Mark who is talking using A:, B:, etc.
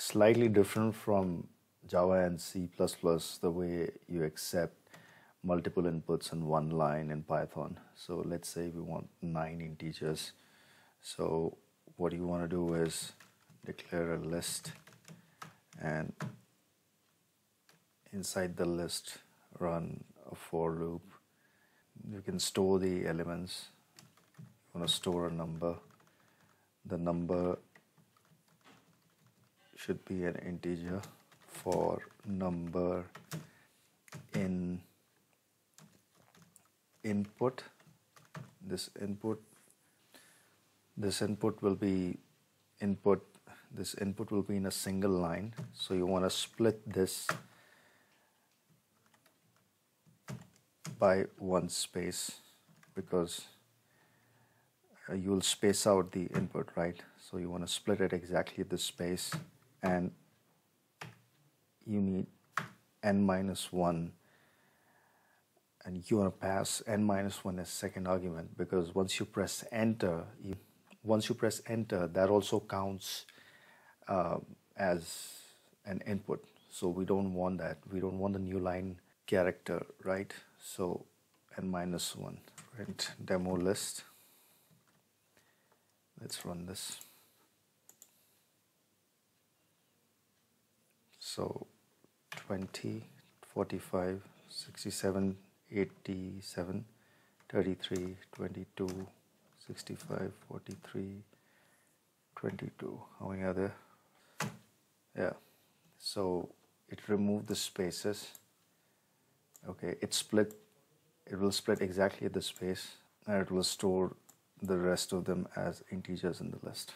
A: slightly different from Java and C++, the way you accept multiple inputs in one line in Python. So let's say we want nine integers. So what you want to do is declare a list and inside the list run a for loop. You can store the elements. You want to store a number. The number should be an integer for number in input. This input this input will be input this input will be in a single line. So you want to split this by one space because uh, you will space out the input right? So you want to split it exactly this space and you need n minus 1 and you want to pass n minus 1 as second argument because once you press enter you, once you press enter that also counts uh, as an input. So we don't want that. We don't want the new line character right? So n minus 1 print demo list. Let's run this so 20 45 67 87 33 22 65 43 22 how many other yeah. So it removed the spaces. Okay it split it will split exactly the space and it will store the rest of them as integers in the list